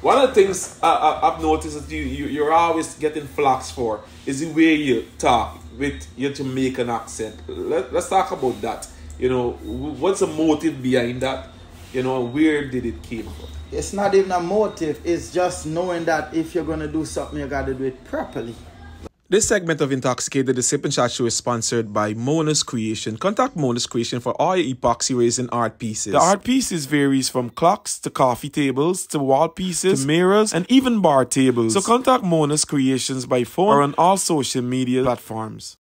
one of the things I, I've noticed that you, you you're always getting flax for is the way you talk with your Jamaican accent. Let, let's talk about that. You know, what's the motive behind that? You know, where did it came from? It's not even a motive. It's just knowing that if you're gonna do something, you gotta do it properly. This segment of Intoxicated, the Sip and Chat Show, is sponsored by Mona's Creation. Contact Mona's Creation for all your epoxy resin art pieces. The art pieces varies from clocks to coffee tables to wall pieces to mirrors and even bar tables. So contact Mona's Creations by phone or on all social media platforms.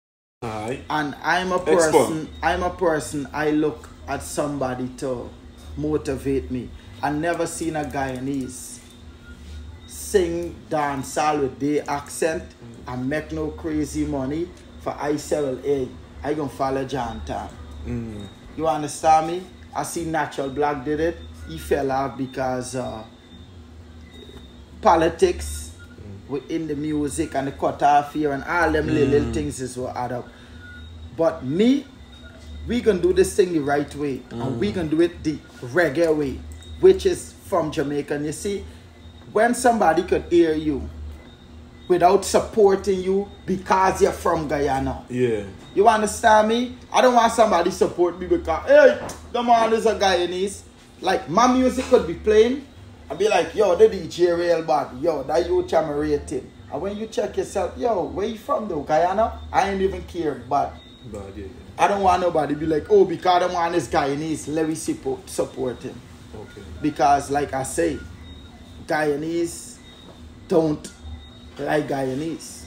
Aye. And I'm a Expo. person. I'm a person. I look at somebody to motivate me. I never seen a Guyanese sing dancehall with their accent and make no crazy money for I well, hey, I gonna follow John Town. Mm. You understand me? I see Natural Black did it. He fell off because uh, politics mm. within the music and the cut off here and all them little mm. things is what add up. But me, we can do this thing the right way and we can do it the reggae way, which is from Jamaica. And you see, when somebody could hear you without supporting you because you're from Guyana. Yeah. You understand me? I don't want somebody support me because hey, the man is a Guyanese. Like my music could be playing and be like, yo, the DJ real bad. Yo, that you I'm rating. And when you check yourself, yo, where you from though? Guyana? I ain't even care, but But yeah, yeah. I don't want nobody be like, oh, because the man is Guyanese, let me support support him. Okay. Because like I say, Guyanese don't like Guyanese.